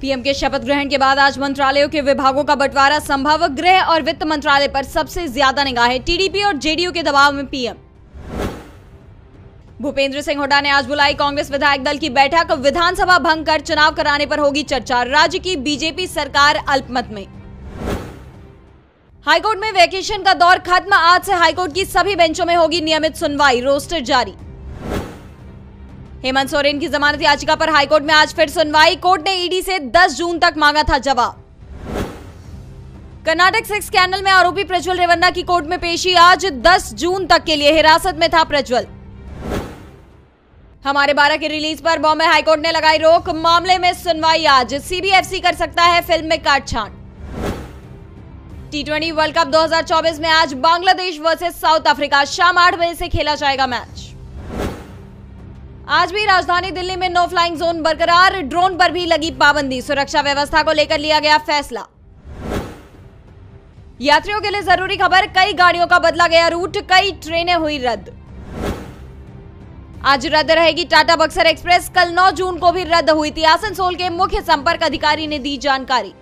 PM के शपथ ग्रहण के बाद आज मंत्रालयों के विभागों का बंटवारा संभव गृह और वित्त मंत्रालय पर सबसे ज़्यादा निगाहें टीडीपी और जेडीयू के दबाव में पीएम। भूपेंद्र सिंह हुड्डा ने आज बुलाई कांग्रेस विधायक दल की बैठक। विधानसभा भंग कर चुनाव कराने पर होगी चर्चा। राज्य की बीजेपी सरकार अल्पमत में। हाईकोर्ट में वैकेशन का दौर खत्म। आज से हाईकोर्ट की सभी बेंचों में होगी नियमित सुनवाई। रोस्टर जारी। हेमंत सोरेन की जमानत याचिका पर हाईकोर्ट में आज फिर सुनवाई। कोर्ट ने ईडी से 10 जून तक मांगा था जवाब। कर्नाटक सेक्स स्कैंडल में आरोपी प्रज्वल रेवन्ना की कोर्ट में पेशी आज 10 जून तक के लिए हिरासत में था प्रज्वल। हमारे बारह की रिलीज़ पर बॉम्बे हाईकोर्ट ने लगाई रोक। मामले में सुनवाई आज। सीबीएफसी कर सकता है फ़िल्म में काटछांट। टी ट्वेंटी वर्ल्ड कप 2024 में आज बांग्लादेश वर्सेस साउथ अफ्रीका। शाम आठ बजे से खेला जाएगा मैच। आज भी राजधानी दिल्ली में नो फ्लाइंग जोन बरकरार ड्रोन पर भी लगी पाबंदी। सुरक्षा व्यवस्था को लेकर लिया गया फैसला। यात्रियों के लिए ज़रूरी खबर, कई गाड़ियों का बदला गया रूट, कई ट्रेनें हुई रद्द। आज रद्द रहेगी टाटा बक्सर एक्सप्रेस, कल 9 जून को भी रद्द हुई थी। आसनसोल के मुख्य संपर्क अधिकारी ने दी जानकारी।